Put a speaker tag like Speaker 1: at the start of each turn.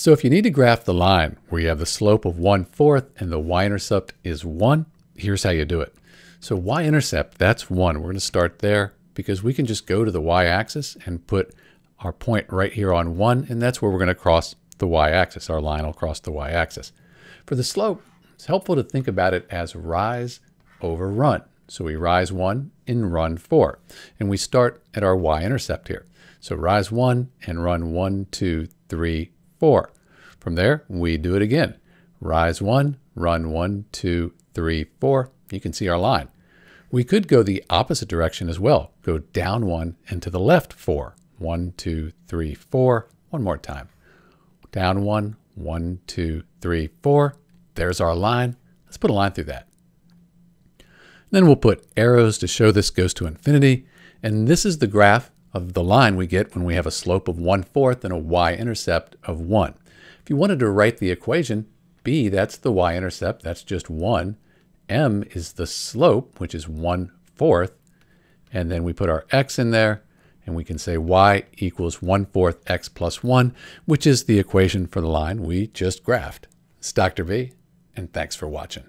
Speaker 1: So if you need to graph the line where you have the slope of 1 fourth and the y-intercept is 1, here's how you do it. So y-intercept, that's 1. We're going to start there because we can just go to the y-axis and put our point right here on 1, and that's where we're going to cross the y-axis. Our line will cross the y-axis. For the slope, it's helpful to think about it as rise over run. So we rise 1 and run 4. And we start at our y-intercept here. So rise 1 and run 1, 2, 3, 4. From there, we do it again. Rise 1, run 1, 2, 3, 4. You can see our line. We could go the opposite direction as well. Go down 1 and to the left 4. 1, 2, 3, 4. One more time. Down 1, 1, 2, 3, 4. There's our line. Let's put a line through that. Then we'll put arrows to show this goes to infinity. And this is the graph of the line we get when we have a slope of 1 fourth and a y-intercept of 1. If you wanted to write the equation, b, that's the y-intercept, that's just 1. m is the slope, which is 1 fourth. And then we put our x in there, and we can say y equals 1 fourth x plus 1, which is the equation for the line we just graphed. It's Dr. B, and thanks for watching.